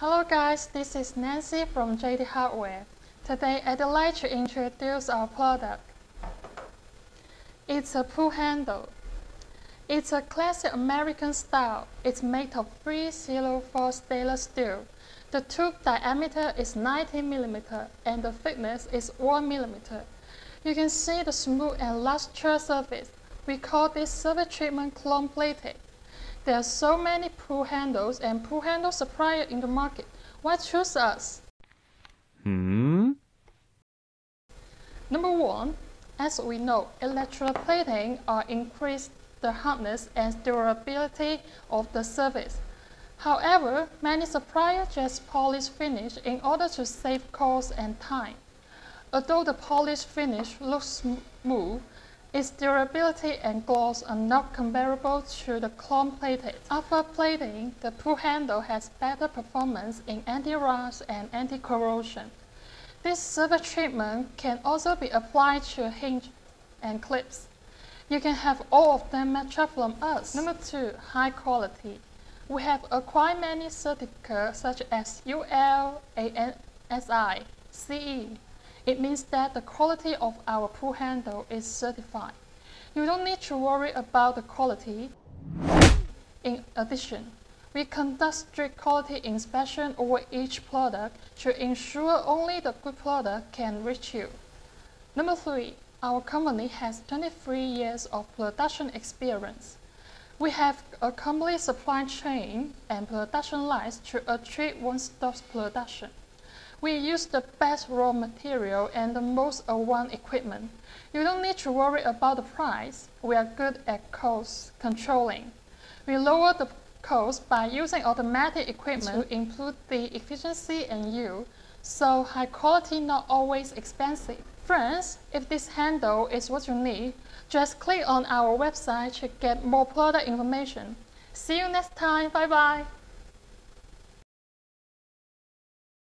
Hello guys, this is Nancy from JT Hardware. Today I'd like to introduce our product. It's a pull handle. It's a classic American style. It's made of 304 stainless steel. The tube diameter is 90 mm and the thickness is 1 mm. You can see the smooth and lustrous surface. We call this surface treatment chrome plated. There are so many pull handles and pull handle suppliers in the market. Why choose us? Hmm? Number one, as we know, electroplating are increase the hardness and durability of the surface. However, many suppliers just polish finish in order to save cost and time. Although the polished finish looks smooth, its durability and gloss are not comparable to the chrome plated. After plating, the pull handle has better performance in anti-rust and anti-corrosion. This surface treatment can also be applied to hinge and clips. You can have all of them matched from us. Number two, high quality. We have acquired many certificates such as UL, ANSI, CE, it means that the quality of our pull handle is certified. You don't need to worry about the quality. In addition, we conduct strict quality inspection over each product to ensure only the good product can reach you. Number three, our company has 23 years of production experience. We have a complete supply chain and production lines to achieve one-stop production. We use the best raw material and the most advanced equipment. You don't need to worry about the price. We are good at cost controlling. We lower the cost by using automatic equipment to improve the efficiency and yield, so high quality not always expensive. Friends, if this handle is what you need, just click on our website to get more product information. See you next time. Bye bye.